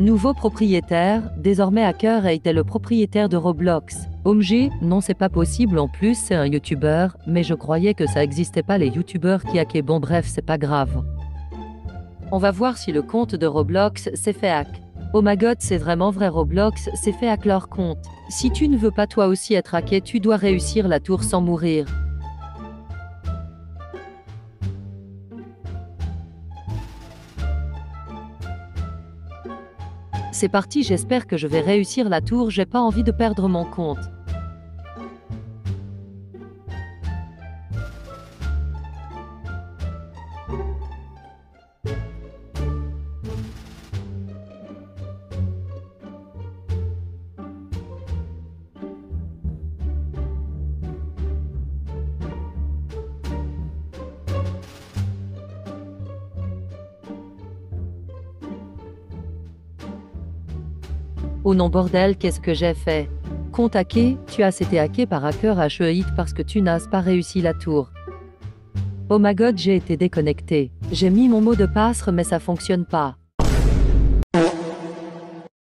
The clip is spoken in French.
Nouveau propriétaire, désormais hacker a été le propriétaire de Roblox. OMG, non c'est pas possible en plus c'est un youtubeur, mais je croyais que ça existait pas les youtubeurs qui hackaient bon bref c'est pas grave. On va voir si le compte de Roblox s'est fait hack. Oh my god c'est vraiment vrai Roblox s'est fait hack leur compte. Si tu ne veux pas toi aussi être hacké tu dois réussir la tour sans mourir. C'est parti, j'espère que je vais réussir la tour, j'ai pas envie de perdre mon compte. Oh non bordel, qu'est-ce que j'ai fait? Compte hacké, tu as été hacké par hacker HEIT parce que tu n'as pas réussi la tour. Oh my god, j'ai été déconnecté. J'ai mis mon mot de passe mais ça fonctionne pas.